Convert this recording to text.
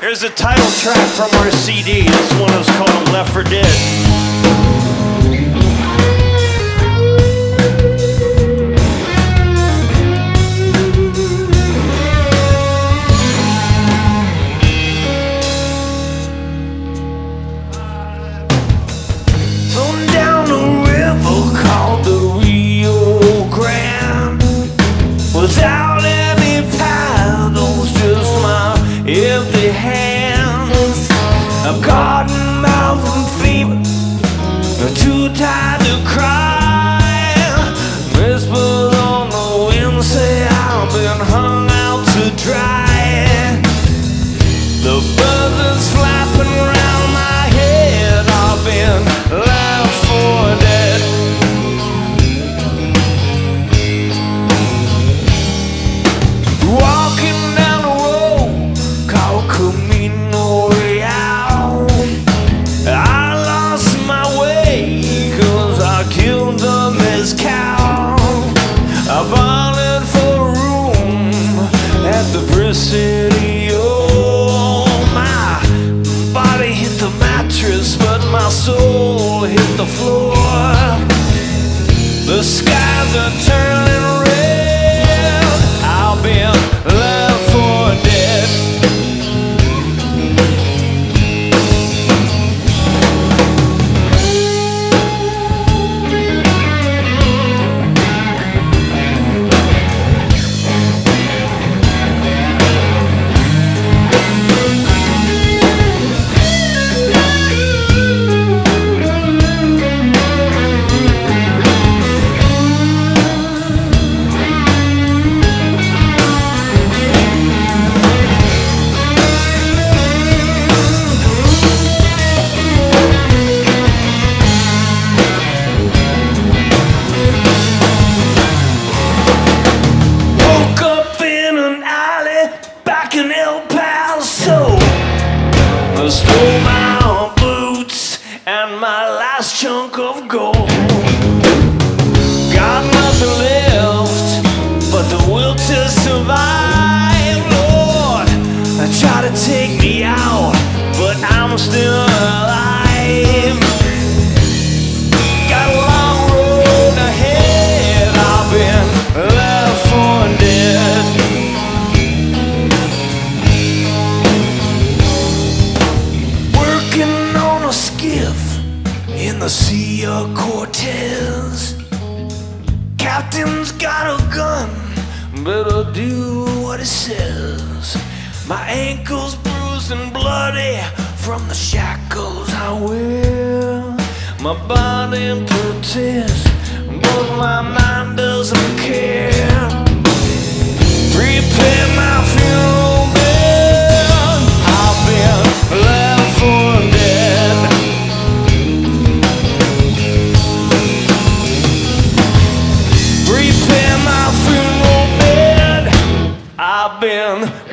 Here's the title track from our CD. This one is called Left for Dead. Without any paddles, just my empty hands. I've gotten mountain fever, too tired to cry. Whispers on the wind say I've been hung out to dry. The buzzers the oh, Presidio. My body hit the mattress, but my soul hit the floor. The skies are turning and my last chunk of gold. Got nothing left but the will to survive, Lord. Try to take me out, but I'm still skiff in the Sea of Cortez. Captain's got a gun, better do what he says. My ankles bruised and bloody from the shackles I wear. My body protests, but my mind doesn't care. Funeral